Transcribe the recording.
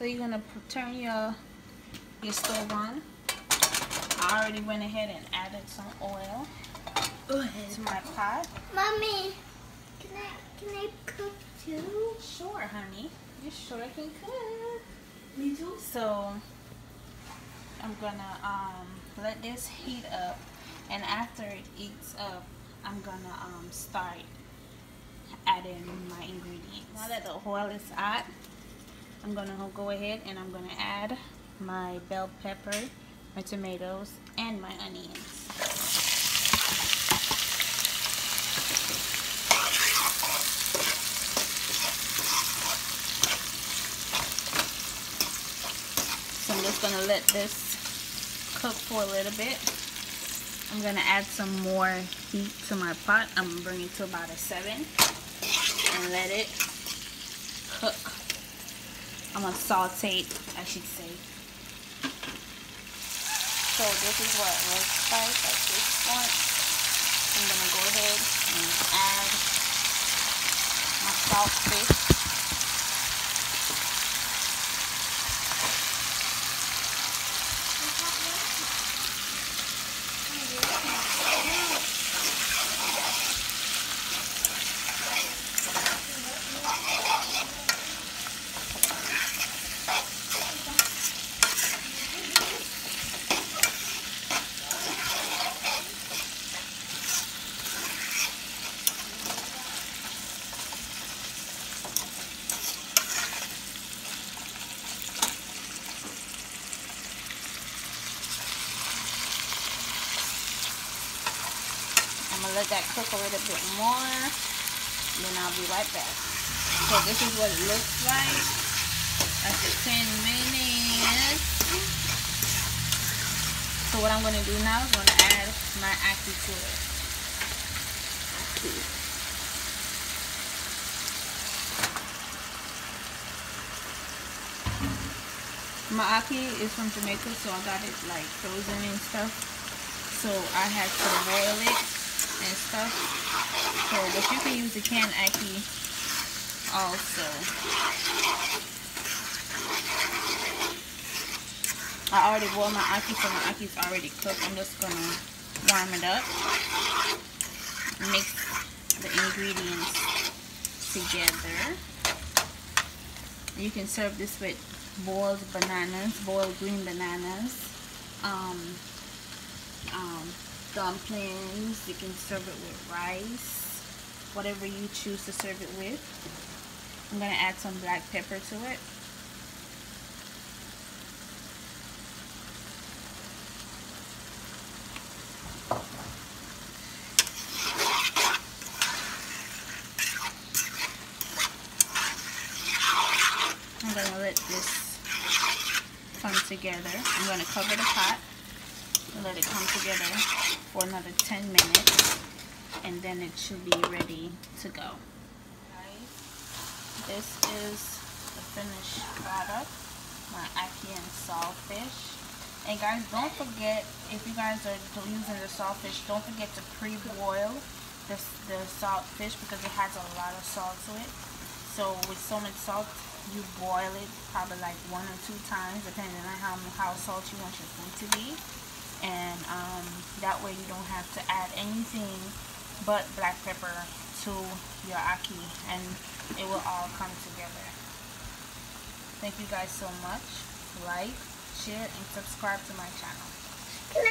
So you're gonna turn your your stove on. I already went ahead and added some oil Go ahead. to my pot. Mommy, can I can I cook too? Sure, honey. You sure can cook. Me too. So I'm gonna um, let this heat up, and after it heats up, I'm gonna um, start adding my ingredients. Now that the oil is hot, I'm gonna go ahead and I'm gonna add my bell pepper, my tomatoes, and my onions. So I'm just gonna let this cook for a little bit. I'm gonna add some more heat to my pot. I'm gonna bring it to about a seven and let it cook. I'm gonna saute I should say. So this is what looks like at this point. I'm gonna go ahead and add my salt fish. Gonna let that cook a little bit more. Then I'll be right back. So this is what it looks like after 10 minutes. So what I'm gonna do now is gonna add my ackee to it. My ackee is from Jamaica, so I got it like frozen and stuff. So I had to boil it and stuff. So, but you can use the canned ackee also. I already boiled my ackee, so my ackee is already cooked. I'm just gonna warm it up. Mix the ingredients together. You can serve this with boiled bananas, boiled green bananas, um, um, dumplings. You can serve it with rice, whatever you choose to serve it with. I'm going to add some black pepper to it. I'm going to let this come together. I'm going to cover the pot let it come together for another 10 minutes and then it should be ready to go. This is the finished product, my ackee and saltfish. And guys, don't forget, if you guys are using the saltfish, don't forget to pre-boil the, the saltfish because it has a lot of salt to it. So with so much salt, you boil it probably like one or two times depending on how, how salt you want your food to be and um, that way you don't have to add anything but black pepper to your ackee and it will all come together. Thank you guys so much. Like share and subscribe to my channel